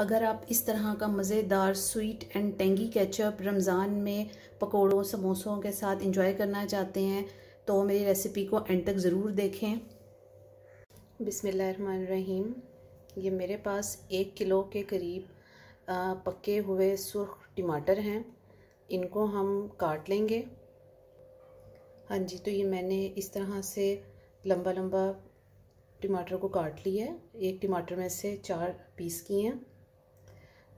अगर आप इस तरह का मज़ेदार sweet and tangy ketchup Ramzan में पकोड़ों, समोसों के साथ इंजॉय करना चाहते हैं तो मेरी रेसिपी को एंड तक ज़रूर देखें। बिसमीम ये मेरे पास एक किलो के करीब पके हुए सुर्ख टमाटर हैं। इनको हम काट लेंगे। हाँ जी तो ये मैंने इस तरह से लंबा लंबा टमाटर को काट लिया है। एक टमाटर में से चार पीस किए हैं।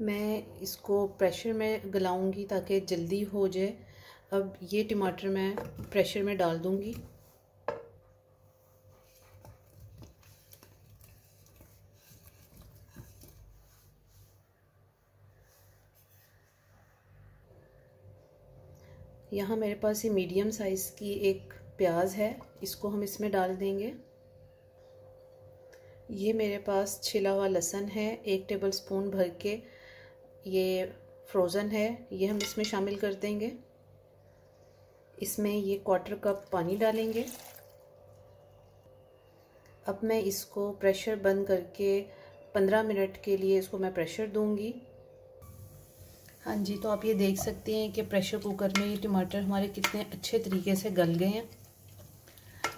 मैं इसको प्रेशर में गलाऊँगी ताकि जल्दी हो जाए। अब ये टमाटर मैं प्रेशर में डाल दूँगी। यहाँ मेरे पास ये मीडियम साइज़ की एक प्याज है, इसको हम इसमें डाल देंगे। ये मेरे पास छिला हुआ लहसन है, एक टेबल स्पून भर के। ये फ्रोज़न है, ये हम इसमें शामिल कर देंगे। इसमें ये क्वार्टर कप पानी डालेंगे। अब मैं इसको प्रेशर बंद करके पंद्रह मिनट के लिए इसको मैं प्रेशर दूँगी। हाँ जी तो आप ये देख सकते हैं कि प्रेशर कुकर में ये टमाटर हमारे कितने अच्छे तरीके से गल गए हैं।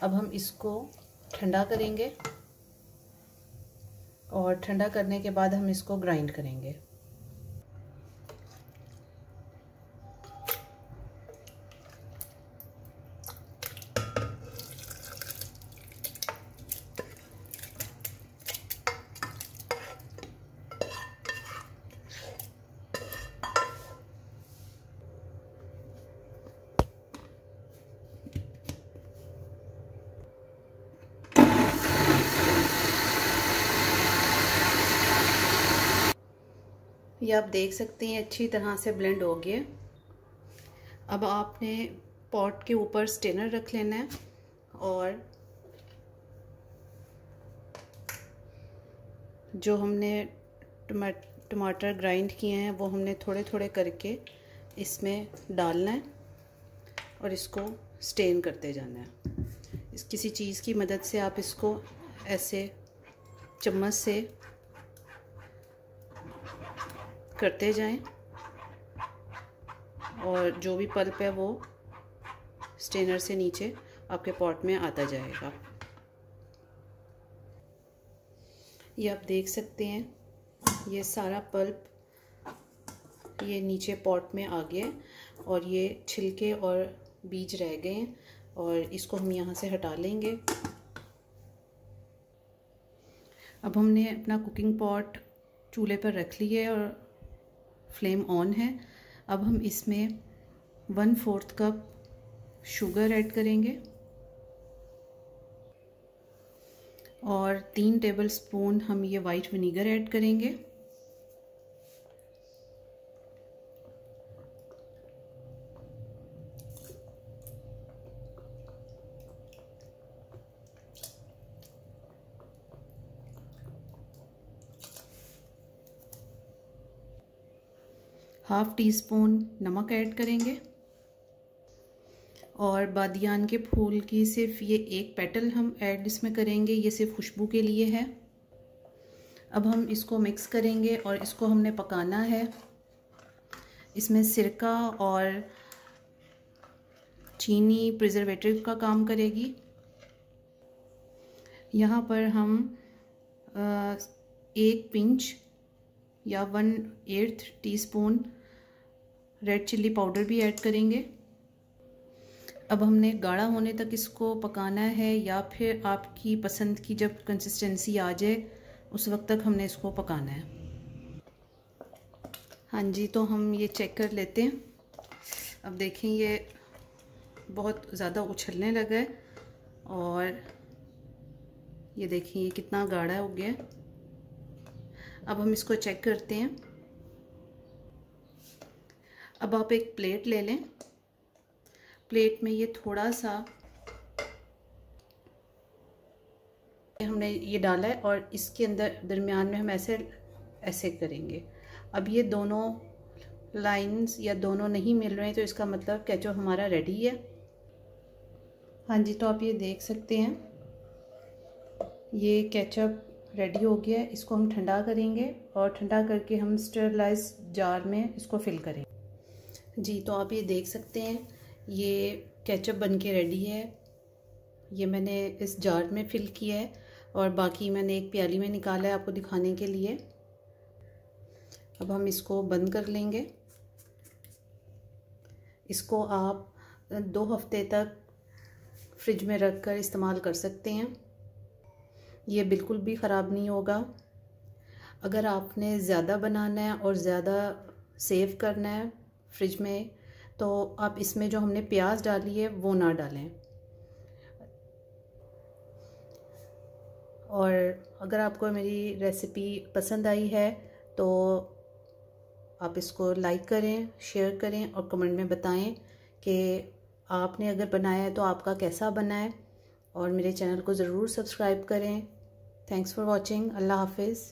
अब हम इसको ठंडा करेंगे और ठंडा करने के बाद हम इसको ग्राइंड करेंगे। ये आप देख सकते हैं, अच्छी तरह से ब्लेंड हो गया। अब आपने पॉट के ऊपर स्टेनर रख लेना है और जो हमने टमाटर ग्राइंड किए हैं, वो हमने थोड़े थोड़े करके इसमें डालना है और इसको स्टेन करते जाना है। इस किसी चीज़ की मदद से आप इसको ऐसे चम्मच से करते जाएँ और जो भी पल्प है वो स्टेनर से नीचे आपके पॉट में आता जाएगा। ये आप देख सकते हैं, ये सारा पल्प ये नीचे पॉट में आ गया और ये छिलके और बीज रह गए हैं और इसको हम यहाँ से हटा लेंगे। अब हमने अपना कुकिंग पॉट चूल्हे पर रख लिया है और फ्लेम ऑन है। अब हम इसमें one fourth cup sugar add करेंगे। और तीन टेबल स्पून हम ये वाइट विनीगर ऐड करेंगे। हाफ़ टी स्पून नमक ऐड करेंगे। और बादियान के फूल की सिर्फ़ ये एक पेटल हम ऐड इसमें करेंगे, ये सिर्फ़ खुशबू के लिए है। अब हम इसको मिक्स करेंगे और इसको हमने पकाना है। इसमें सिरका और चीनी प्रिजर्वेटिव का काम करेगी। यहाँ पर हम एक पिंच या one eighth teaspoon red chilli powder भी ऐड करेंगे। अब हमने गाढ़ा होने तक इसको पकाना है या फिर आपकी पसंद की जब कंसिस्टेंसी आ जाए, उस वक्त तक हमने इसको पकाना है। हाँ जी तो हम ये चेक कर लेते हैं। अब देखें, ये बहुत ज़्यादा उछलने लगा है और ये देखिए ये कितना गाढ़ा हो गया है। अब हम इसको चेक करते हैं। अब आप एक प्लेट ले लें। प्लेट में ये थोड़ा सा हमने ये डाला है और इसके अंदर, दरमियान में हम ऐसे ऐसे करेंगे। अब ये दोनों लाइंस या दोनों नहीं मिल रहे हैं तो इसका मतलब कैचो हमारा रेडी है। हाँ जी तो आप ये देख सकते हैं। ये केचप रेडी हो गया है। इसको हम ठंडा करेंगे और ठंडा करके हम स्टरलाइज जार में इसको फिल करेंगे। जी तो आप ये देख सकते हैं, ये केचप बन के रेडी है। ये मैंने इस जार में फिल किया है और बाकी मैंने एक प्याली में निकाला है आपको दिखाने के लिए। अब हम इसको बंद कर लेंगे। इसको आप दो हफ़्ते तक फ्रिज में रख कर इस्तेमाल कर सकते हैं। ये बिल्कुल भी ख़राब नहीं होगा। अगर आपने ज़्यादा बनाना है और ज़्यादा सेव करना है फ्रिज में तो आप इसमें जो हमने प्याज डाली है, वो ना डालें। और अगर आपको मेरी रेसिपी पसंद आई है तो आप इसको लाइक करें, शेयर करें और कमेंट में बताएँ कि आपने अगर बनाया है तो आपका कैसा बना है। और मेरे चैनल को ज़रूर सब्सक्राइब करें। थैंक्स फॉर वॉचिंग अल्लाह हाफिज़।